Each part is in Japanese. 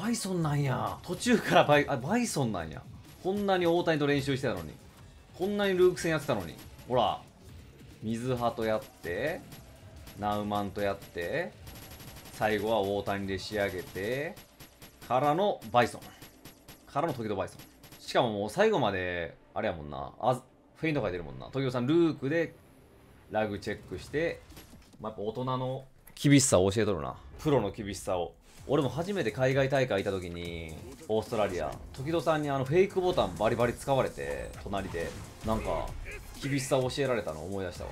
バイソンなんや。途中からバイあバイソンなんや。こんなにハイタニと練習してたのに。こんなにルーク戦やってたのに。ほら水派とやってナウマンとやって最後はハイタニで仕上げてからのバイソン。からのときどバイソン。しかももう最後まであれやもんな。あフェイントかいてるもんな。ときどさんルークでラグチェックして、まあ、やっぱ大人の厳しさを教えとるな。プロの厳しさを。俺も初めて海外大会行った時にオーストラリア。時戸さんにあのフェイクボタンバリバリ使われて隣で。なんか厳しさを教えられたの思い出したわ。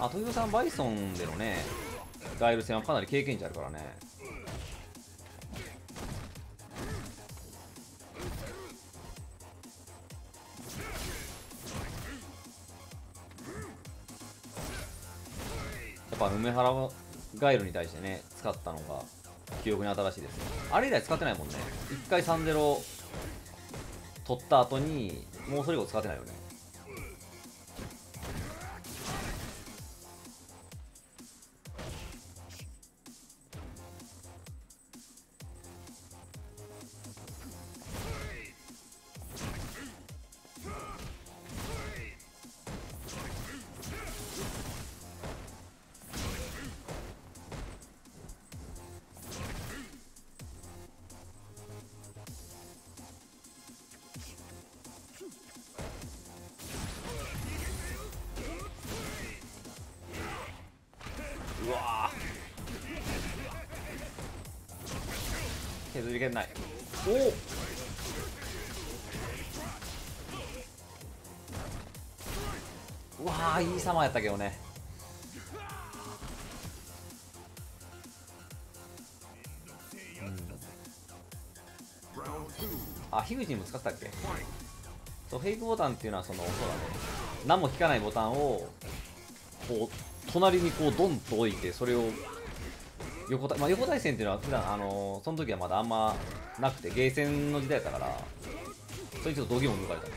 あ時戸さんバイソンでのねガイル戦はかなり経験値あるからね。やっぱ梅原ガイルに対してね使ったのが記憶に新しいですあれ以来使ってないもんね。1回3-0取った後にもうそれ以降使ってないよね。うわー。削りきれない。お。おうわーいい様やったけどね.あ樋口にも使ったっけ？そうフェイクボタンっていうのはそのそうだね。何も効かないボタンをこう隣にこうドンと置いてそれを横た、まあ、横対戦っていうのは普段あのーその時はまだあんまなくてゲーセンの時代だったからそれちょっと度肝を抜かれたね。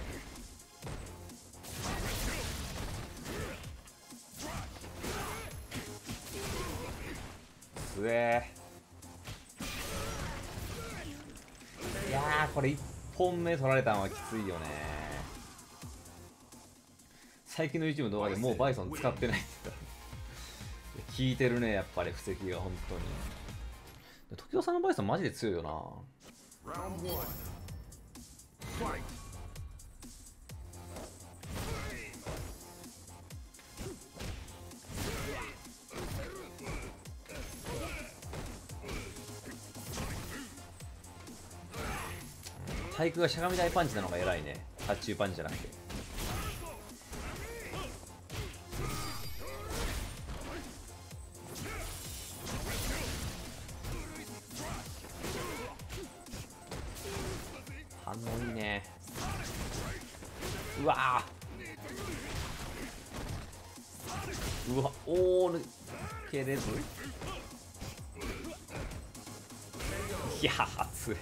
すえ。いやこれ1本目取られたのはきついよね。最近の YouTube の動画でもうバイソン使ってないって言った。聞いてるねやっぱり布石が本当に。時尾さんのバイソンマジで強いよな。体育がしゃがみ台パンチなのが偉いね。発注パンチじゃなくて。うわー。うわおおけれず。いやー強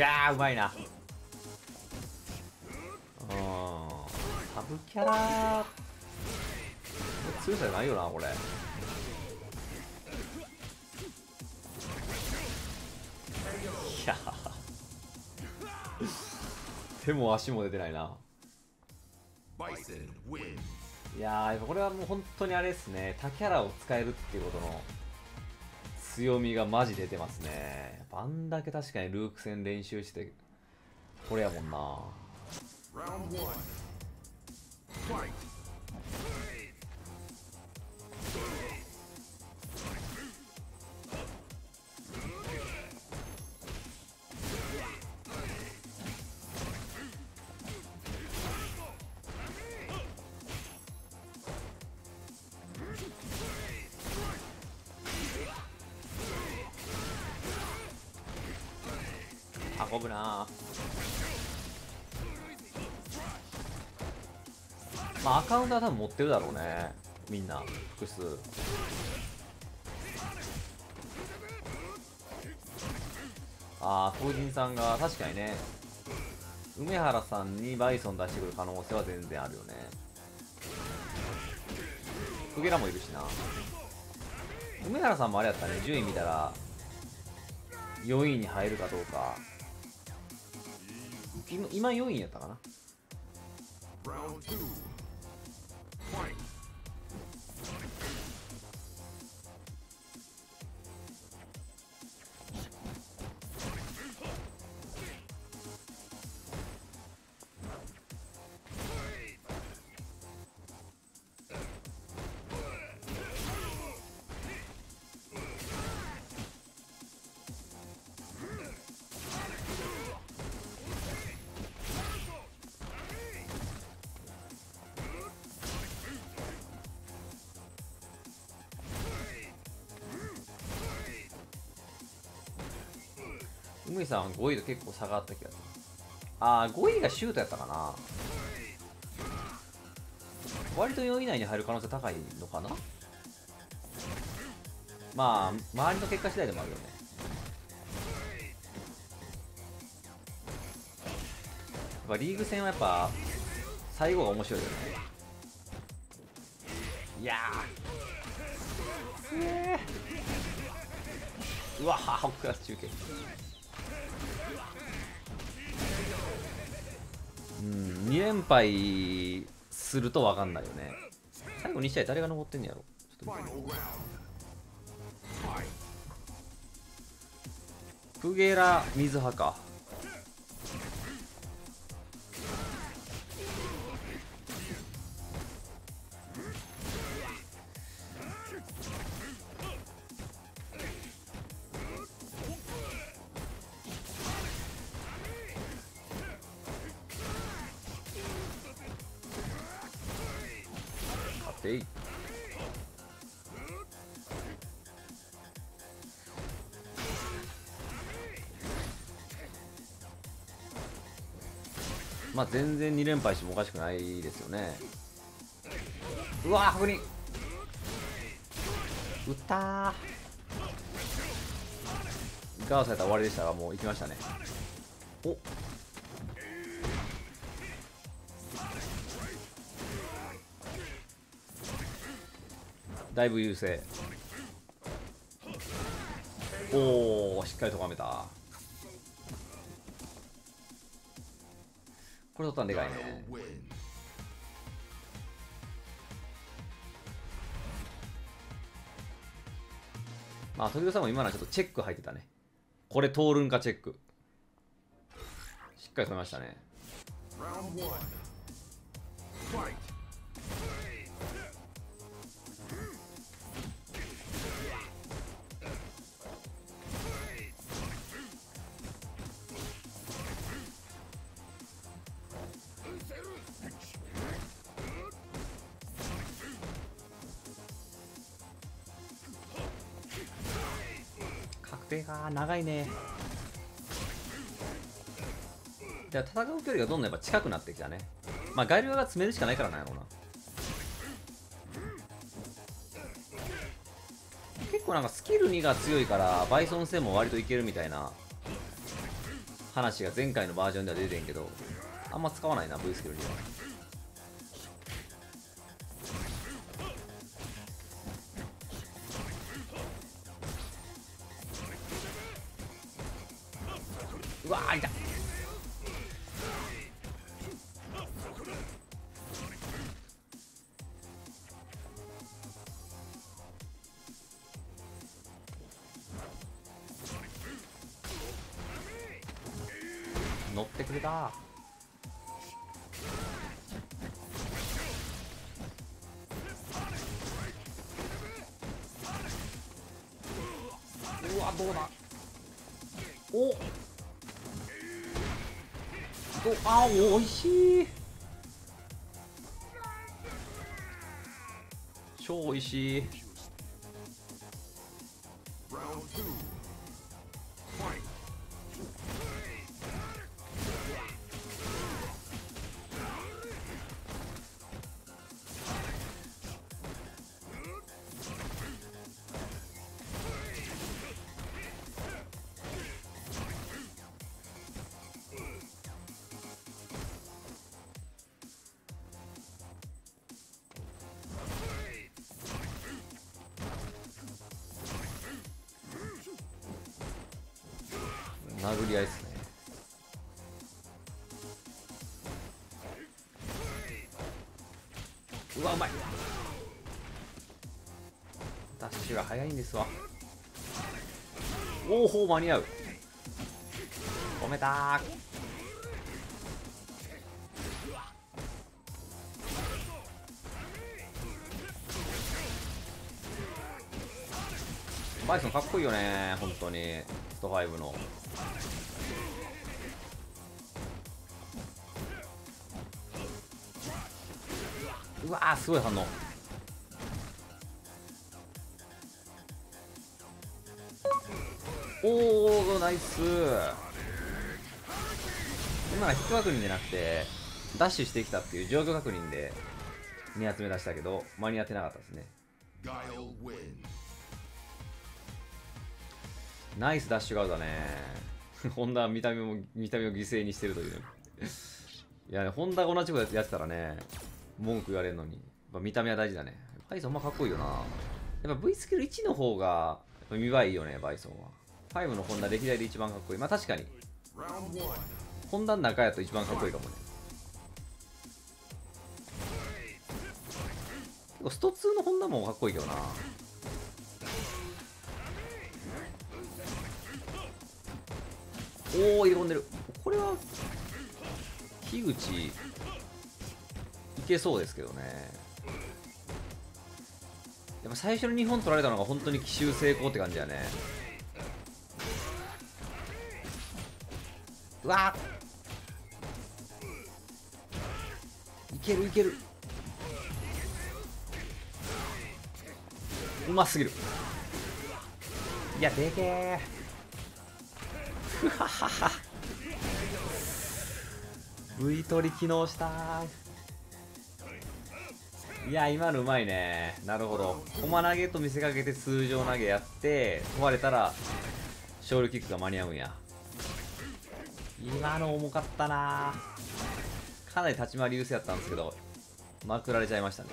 うわーうまいな。うん。サブキャラ。強さじゃないよなこれ。いや手も足も出てないな。いやーやっぱこれはもう本当にあれですね。他キャラを使えるっていうことの。強みがマジ出てますね。あんだけ確かにルーク戦練習してこれやもんな。運ぶなまあアカウントは多分持ってるだろうねみんな複数ああ風神さんが確かにね梅原さんにバイソン出してくる可能性は全然あるよねクゲラもいるしな梅原さんもあれやったね順位見たら4位に入るかどうか今4位やったかな。梅さんは5位と結構差があった気がする。ああ5位がシュートやったかな。割と4位以内に入る可能性高いのかな。まあ周りの結果次第でもあるよね。やっぱリーグ戦はやっぱ最後が面白いよね。いやー。すげーうわー奥から中継。うん。2連敗すると分かんないよね。最後2試合誰が残ってんやろ？ちょっと見てプゲラ水派か。まあ全然2連敗してもおかしくないですよね。うわー確認。打ったー。ガーされたら終わりでしたがもう行きましたね。お。だいぶ優勢。おおしっかりとがめた。これ取ったんでかいね.まあ時々さんも今のはちょっとチェック入ってたね。これ通るんかチェック。しっかり止めましたねべが長いねじゃあ戦う距離がどんどんやっぱ近くなってきたね。まあガイルが詰めるしかないからなんやろうな結構なんかスキル2が強いからバイソン戦も割といけるみたいな話が前回のバージョンでは出てんけどあんま使わないな V スキル2は。乗ってくれたうわどうだ。お。どあおいしい。超おいしい。殴り合いっすね。うわうまい。ダッシュが速いんですわ。おおほう間に合う。止めたバイソンかっこいいよね本当に。スト5の。うわーすごい反応。おおナイス。今はヒット確認じゃなくてダッシュしてきたっていう状況確認で2発目出したけど間に合ってなかったですね。ナイスダッシュガウだね。ホンダは見た目も見た目を犠牲にしてるという。ねいやねホンダが同じことやってたらね文句言われるのに。やっぱ見た目は大事だね。バイソンまかっこいいよな。やっぱ V スキル1の方が見栄えいいよねバイソンは。5のホンダ歴代で一番かっこいい。まあ確かに。ホンダの中やと一番かっこいいかもね。結構スト2のホンダもかっこいいけどな。おお入れ込んでる。これは樋口。けそうですけどね。やっぱ最初に2本取られたのが本当に奇襲成功って感じだね。うわ。ーいけるいける。うますぎる。いやでけえ。ふははは。V 取り機能したいや今のうまいね。なるほど。駒投げと見せかけて通常投げやって壊れたら勝利キックが間に合うんや。今の重かったな。かなり立ち回り優勢やったんですけどまくられちゃいましたね。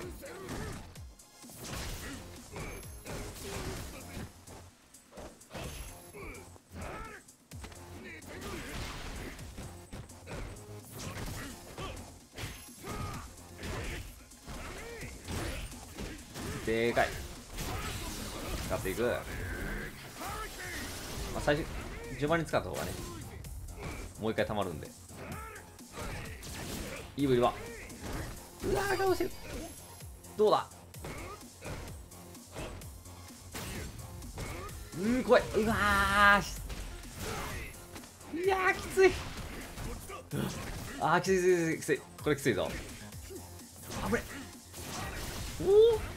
でかい。使っていく、まあ、最初序盤に使った方がねもう一回溜まるんで。いいブリは。うわー倒してる。どうだ？うー怖い。うわーいやーきつい。あーきついきついきついこれきついぞ。あぶれおお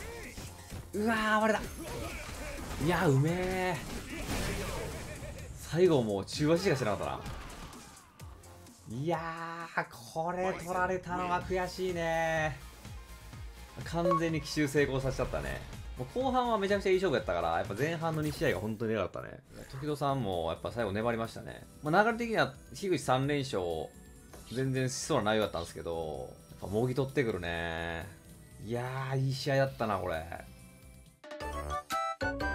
うわー割れた。いやーうめえ最後もう中足しかしてなかったな。いやーこれ取られたのは悔しいね。完全に奇襲成功させちゃったね。もう後半はめちゃくちゃいい勝負やったからやっぱ前半の2試合が本当に良かったね。時戸さんもやっぱ最後粘りましたね、まあ、流れ的には樋口3連勝全然しそうな内容だったんですけどやっぱもぎ取ってくるね。いやーいい試合だったなこれ you